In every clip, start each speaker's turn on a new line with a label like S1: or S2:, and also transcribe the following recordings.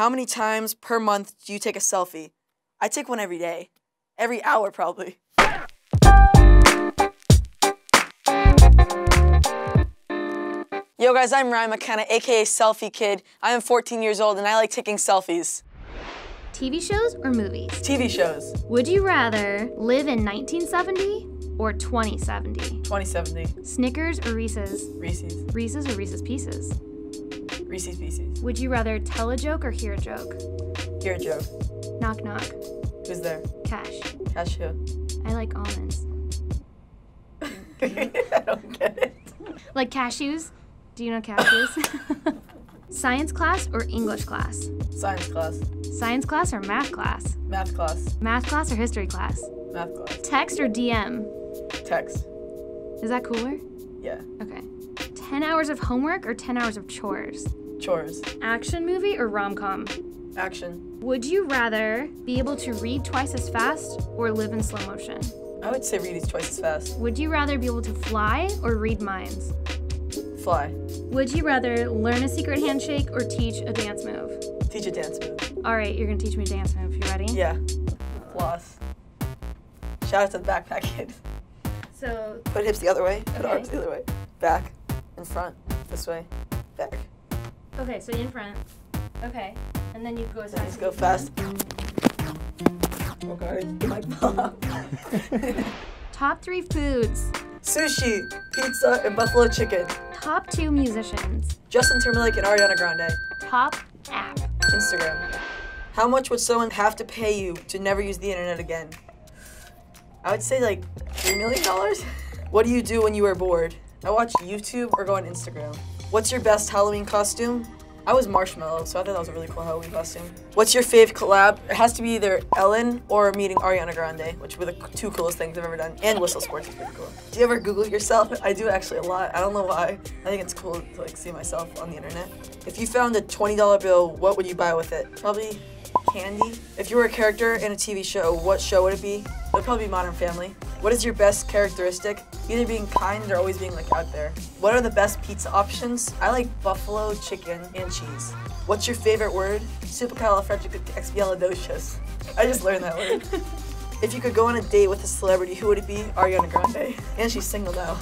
S1: How many times per month do you take a selfie? I take one every day. Every hour, probably. Yo guys, I'm Ryan McKenna, aka Selfie Kid. I am 14 years old and I like taking selfies.
S2: TV shows or movies?
S1: TV shows.
S2: Would you rather live in 1970 or 2070?
S1: 2070.
S2: Snickers or Reese's?
S1: Reese's.
S2: Reese's or Reese's Pieces?
S1: Reese's Pieces.
S2: Would you rather tell a joke or hear a joke?
S1: Hear a joke.
S2: Knock knock.
S1: Who's there?
S2: Cash.
S1: Cash who?
S2: I like almonds.
S1: I don't get it.
S2: Like cashews? Do you know cashews? Science class or English class?
S1: Science class.
S2: Science class or math class?
S1: Math class.
S2: Math class or history class?
S1: Math class.
S2: Text or DM?
S1: Text.
S2: Is that cooler?
S1: Yeah.
S2: Okay. 10 hours of homework or 10 hours of chores?
S1: Chores.
S2: Action movie or rom com?
S1: Action.
S2: Would you rather be able to read twice as fast or live in slow motion?
S1: I would say read these twice as fast.
S2: Would you rather be able to fly or read minds?
S1: Fly.
S2: Would you rather learn a secret handshake or teach a dance move?
S1: Teach a dance move.
S2: All right, you're gonna teach me a dance move. You ready?
S1: Yeah. Floss. Shout out to the backpack kid.
S2: So,
S1: Put hips the other way. Put
S2: Okay.
S1: arms the other way. Back. In front. This way. Back.
S2: Okay, so in front. Okay, and then you go as fast.
S1: just
S2: as
S1: go fast. God, it might fall out.
S2: Top three foods.
S1: Sushi, pizza, and buffalo chicken.
S2: Top two musicians.
S1: Justin Timberlake and Ariana Grande.
S2: Top app.
S1: Instagram. How much would someone have to pay you to never use the internet again? I would say like $3 million. What do you do when you are bored? I watch YouTube or go on Instagram. What's your best Halloween costume? I was Marshmello, so I thought that was a really cool Halloween costume. What's your fave collab? It has to be either Ellen or meeting Ariana Grande, which were the two coolest things I've ever done. And Whistle Sports is pretty cool. Do you ever Google yourself? I do actually a lot. I don't know why. I think it's cool to like see myself on the internet. If you found a $20 bill, what would you buy with it? Probably candy. If you were a character in a TV show, what show would it be? Would probably be Modern Family. What is your best characteristic? Either being kind or always being like out there. What are the best pizza options? I like buffalo, chicken, and cheese. What's your favorite word? Supercalifragilisticexpialidocious. I just learned that word. If you could go on a date with a celebrity, who would it be? Ariana Grande. And she's single now.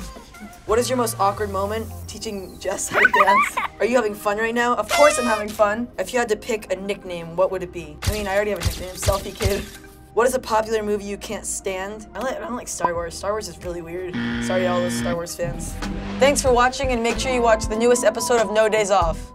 S1: What is your most awkward moment? Teaching Jess how to dance. Are you having fun right now? Of course I'm having fun. If you had to pick a nickname, what would it be? I mean, I already have a nickname, Selfie Kid. What is a popular movie you can't stand? I, don't like Star Wars. Star Wars is really weird. Sorry all those Star Wars fans. Thanks for watching and make sure you watch the newest episode of No Days Off.